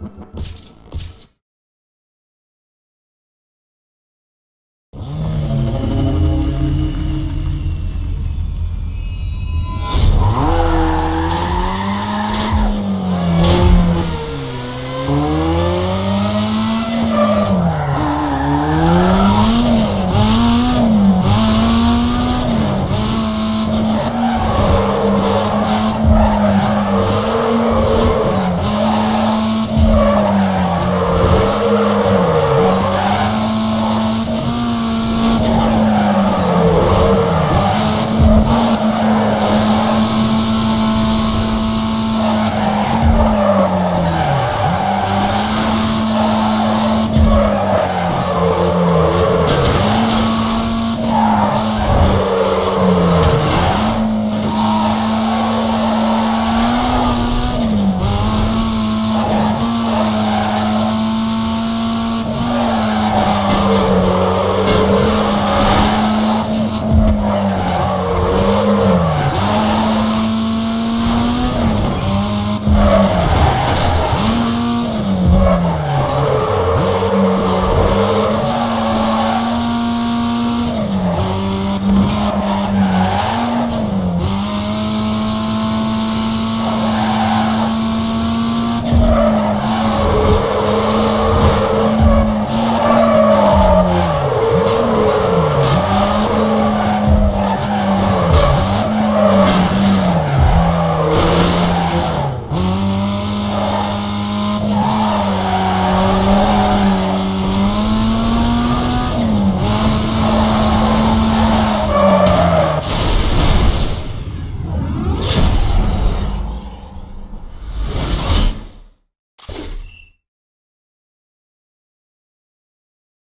you